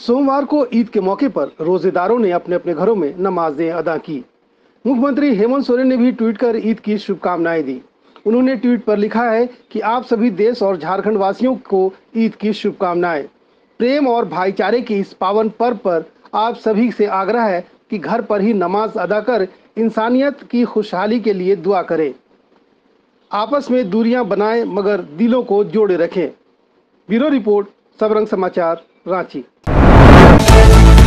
सोमवार को ईद के मौके पर रोजेदारों ने अपने अपने घरों में नमाजें अदा की। मुख्यमंत्री हेमंत सोरेन ने भी ट्वीट कर ईद की शुभकामनाएँ दी। उन्होंने ट्वीट पर लिखा है कि आप सभी देश और झारखंड वासियों को ईद की शुभकामनाएँ। प्रेम और भाईचारे के इस पावन पर्व पर आप सभी से आग्रह है कि घर पर ही नमाज़ अदा कर इंसानियत की खुशहाली के लिए दुआ करें। आपस में दूरियाँ बनाएँ, मगर दिलों को जोड़े रखें। ब्यूरो रिपोर्ट, सबरंग समाचार, रांची। Thank